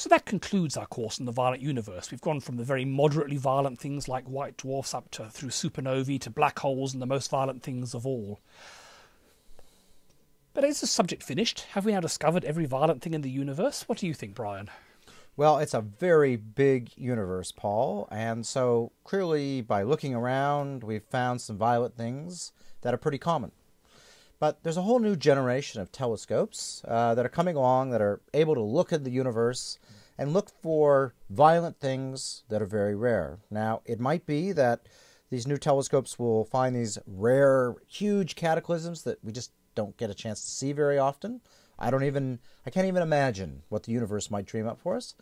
So that concludes our course on the violent universe. We've gone from the very moderately violent things like white dwarfs up to through supernovae to black holes and the most violent things of all. But is the subject finished? Have we now discovered every violent thing in the universe? What do you think, Brian? Well, it's a very big universe, Paul, and so clearly by looking around, we've found some violent things that are pretty common. But there's a whole new generation of telescopes uh, that are coming along that are able to look at the universe and look for violent things that are very rare. Now, it might be that these new telescopes will find these rare, huge cataclysms that we just don't get a chance to see very often. I don't even, I can't even imagine what the universe might dream up for us.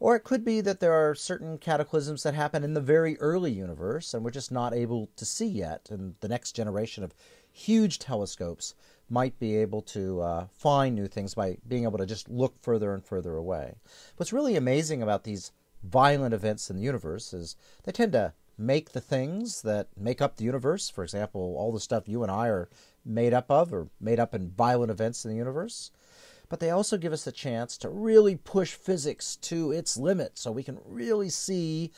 Or it could be that there are certain cataclysms that happen in the very early universe and we're just not able to see yet. And the next generation of huge telescopes might be able to uh, find new things by being able to just look further and further away. What's really amazing about these violent events in the universe is they tend to make the things that make up the universe. For example, all the stuff you and I are made up of or made up in violent events in the universe. But they also give us a chance to really push physics to its limit so we can really see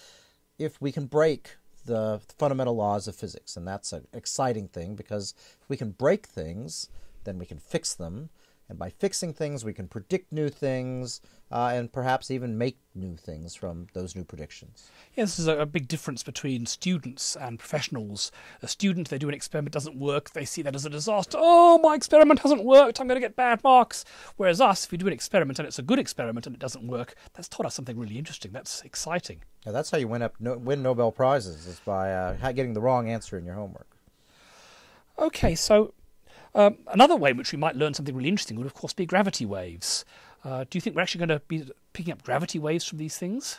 if we can break the fundamental laws of physics. And that's an exciting thing because if we can break things, then we can fix them. And by fixing things, we can predict new things uh, and perhaps even make new things from those new predictions. Yeah, this is a, a, big difference between students and professionals. A student, they do an experiment, doesn't work, they see that as a disaster. Oh, my experiment hasn't worked, I'm going to get bad marks. Whereas us, if we do an experiment and it's a good experiment and it doesn't work, that's taught us something really interesting. That's exciting. Yeah, that's how you win up no, win Nobel prizes is by uh, getting the wrong answer in your homework. Okay, so um, another way in which we might learn something really interesting would, of course, be gravity waves. Uh, do you think we're actually going to be picking up gravity waves from these things?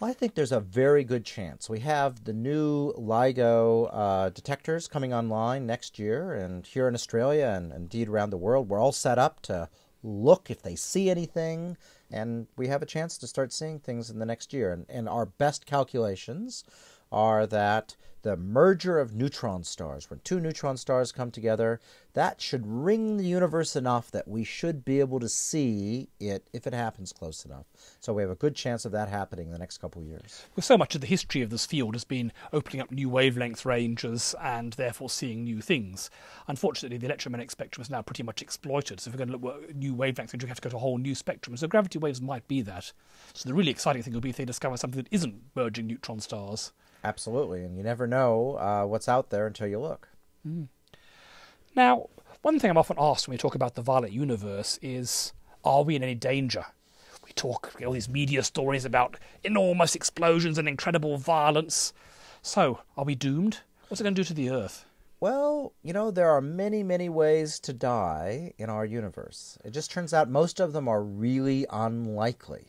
Well, I think there's a very good chance. We have the new LIGO uh, detectors coming online next year, and here in Australia and indeed around the world, we're all set up to look if they see anything, and we have a chance to start seeing things in the next year. And, and our best calculations are that the merger of neutron stars, when two neutron stars come together, that should ring the universe enough that we should be able to see it if it happens close enough. So we have a good chance of that happening in the next couple of years. Well, so much of the history of this field has been opening up new wavelength ranges and therefore seeing new things. Unfortunately, the electromagnetic spectrum is now pretty much exploited. So if we're going to look at new wavelengths, we have to go to a whole new spectrum. So gravity waves might be that. So the really exciting thing will be if they discover something that isn't merging neutron stars. Absolutely, and you never know uh, what's out there until you look. Mm. Now, one thing I'm often asked when we talk about the violent universe is, are we in any danger? We talk all these media stories about enormous explosions and incredible violence. So, are we doomed? What's it going to do to the Earth? Well, you know, there are many, many ways to die in our universe. It just turns out most of them are really unlikely.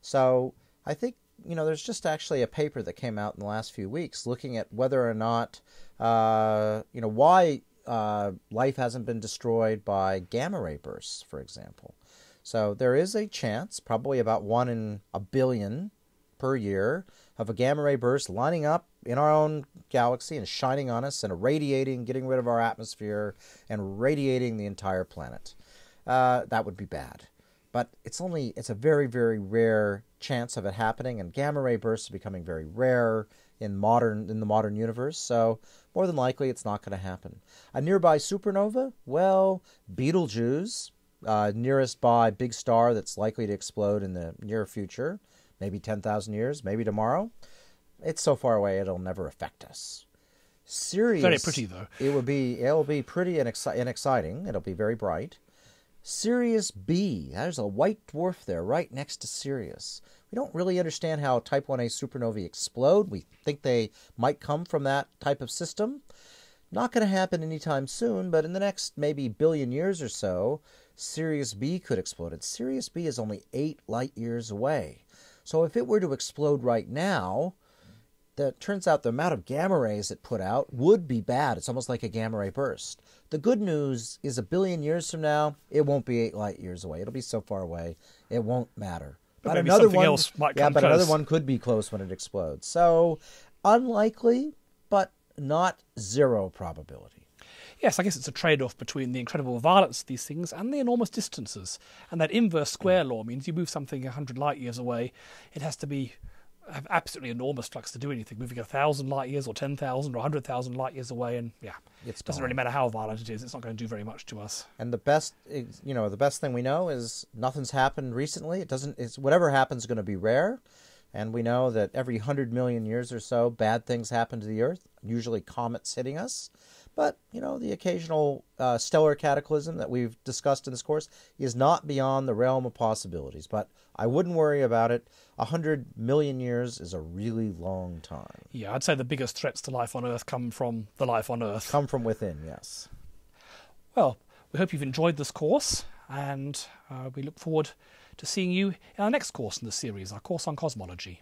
So, I think you know, there's just actually a paper that came out in the last few weeks looking at whether or not, uh, you know, why uh, life hasn't been destroyed by gamma ray bursts, for example. So there is a chance, probably about one in a billion per year, of a gamma ray burst lining up in our own galaxy and shining on us and irradiating, getting rid of our atmosphere, and radiating the entire planet. Uh, that would be bad. But it's only it's a very very rare chance of it happening, and gamma ray bursts are becoming very rare in modern in the modern universe. So more than likely, it's not going to happen. A nearby supernova, well, Betelgeuse, uh, nearest by big star that's likely to explode in the near future, maybe ten thousand years, maybe tomorrow. It's so far away it'll never affect us. Sirius, very pretty though. It will be it will be pretty and, exci- and exciting. It'll be very bright. Sirius B. There's a white dwarf there right next to Sirius. We don't really understand how Type 1a supernovae explode. We think they might come from that type of system. Not going to happen anytime soon, but in the next maybe billion years or so, Sirius B could explode. And Sirius B is only 8 light years away. So if it were to explode right now, that turns out the amount of gamma rays it put out would be bad. It's almost like a gamma ray burst. The good news is a billion years from now, it won't be eight light years away. It'll be so far away, it won't matter. But, but another one, yeah, but close. another one could be close when it explodes. So unlikely, but not zero probability. yes, I guess it's a trade off between the incredible violence of these things and the enormous distances. And that inverse square law means you move something 100 light years away, it has to be have absolutely enormous flux to do anything. Moving a thousand light years or 10,000 or a 100,000 light years away, and yeah, it doesn't really matter how violent it is, it's not going to do very much to us. And the best, you know, the best thing we know is nothing's happened recently. It doesn't. It's whatever happens is going to be rare, and we know that every hundred million years or so, bad things happen to the Earth. Usually, comets hitting us, but you know, the occasional uh, stellar cataclysm that we've discussed in this course is not beyond the realm of possibilities. But I wouldn't worry about it. A hundred million years is a really long time. Yeah, I'd say the biggest threats to life on Earth come from the life on Earth. Come from within, yes. Well, we hope you've enjoyed this course, and uh, we look forward to seeing you in our next course in the series, our course on cosmology.